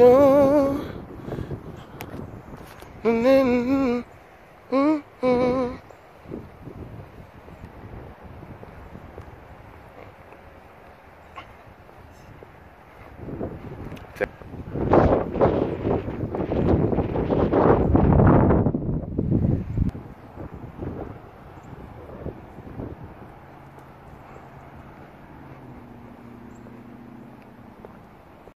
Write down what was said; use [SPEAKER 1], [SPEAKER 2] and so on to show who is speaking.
[SPEAKER 1] And then,